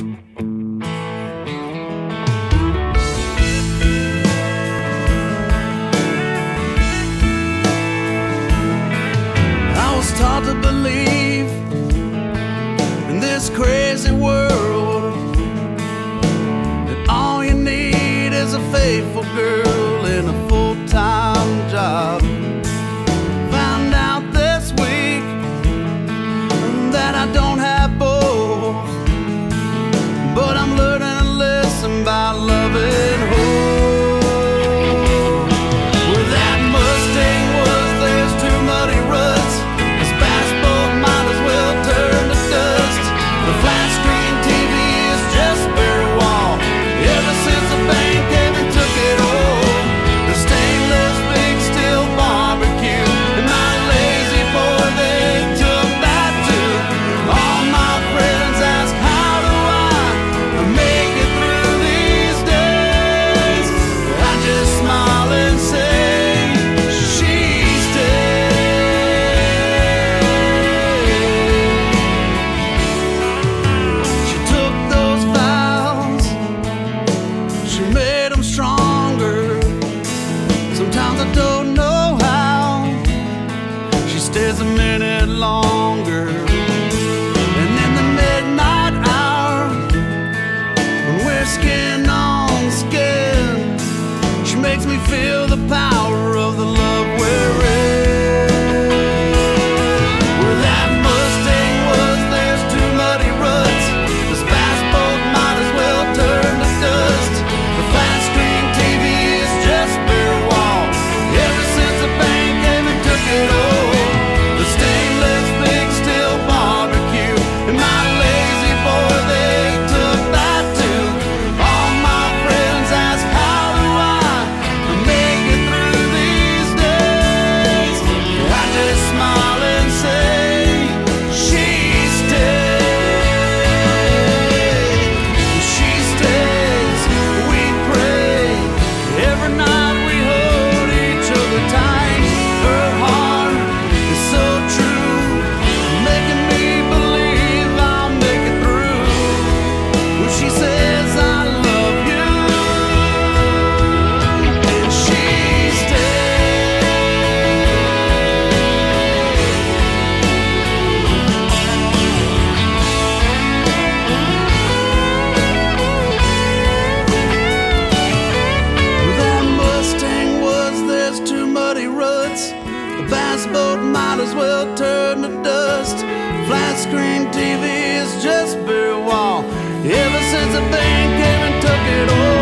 I was taught to believe but I as well turn to dust. Flat screen TV is just bare wall. Ever since the thing came and took it all.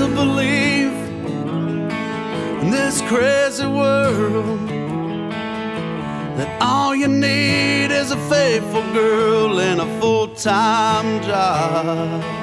to believe in this crazy world that all you need is a faithful girl and a full time job.